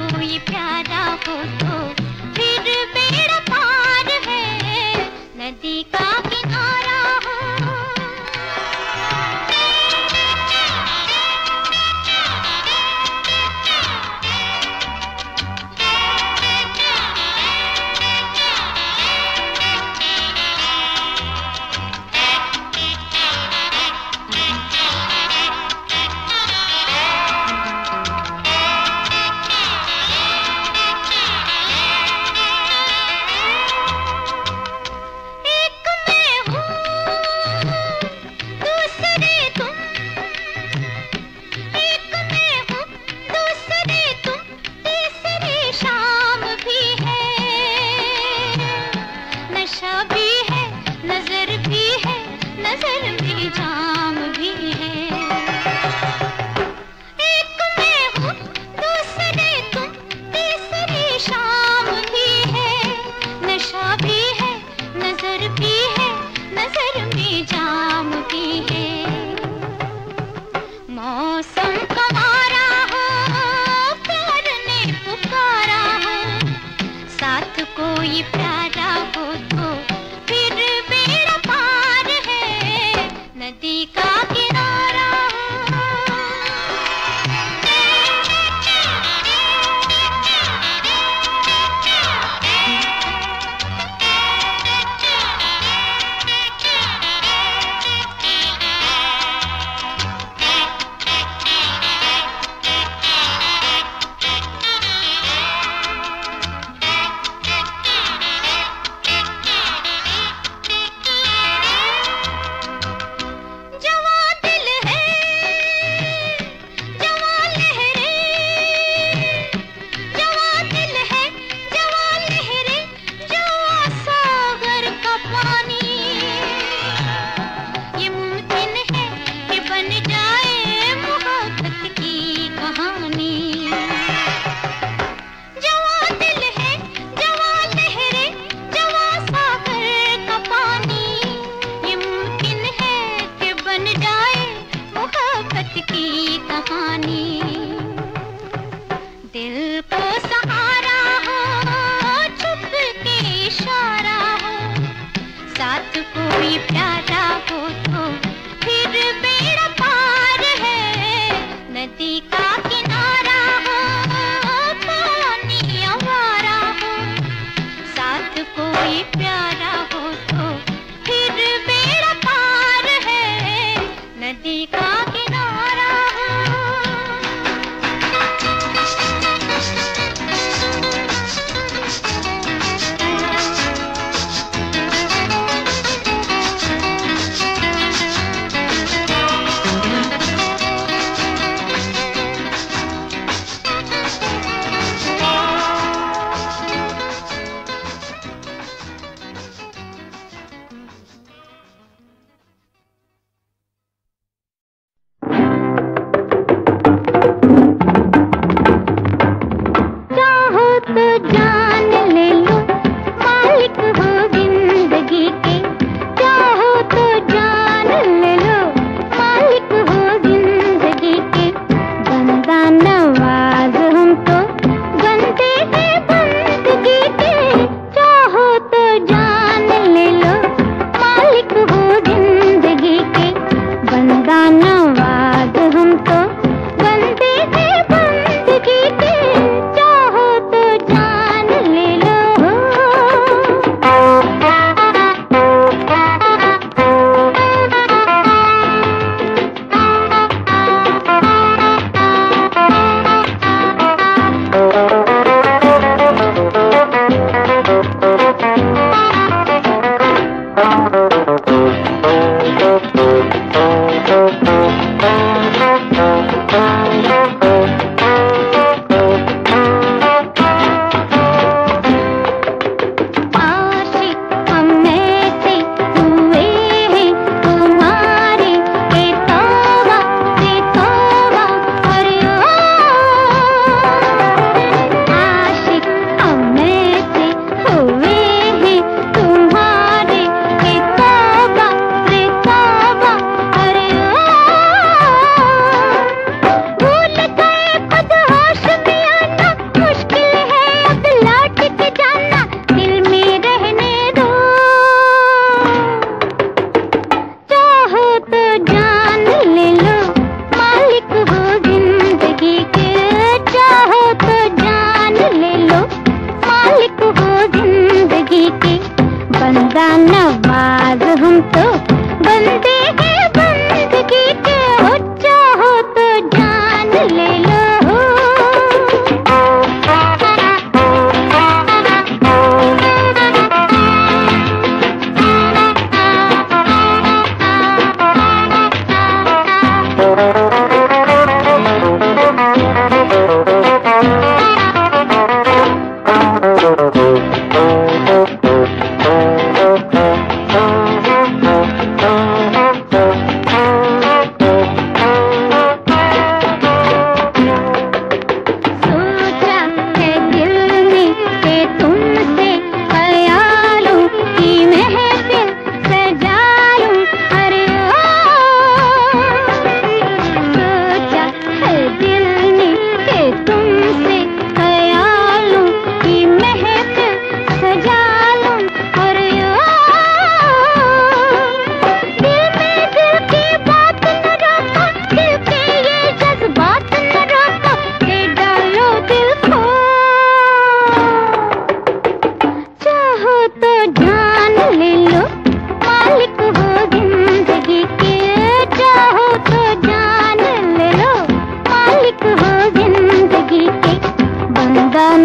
कोई प्यारा हो तो फिर बेड़ा the dawn.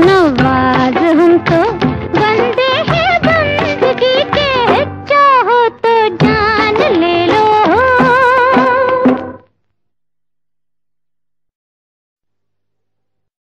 नवाज हम तो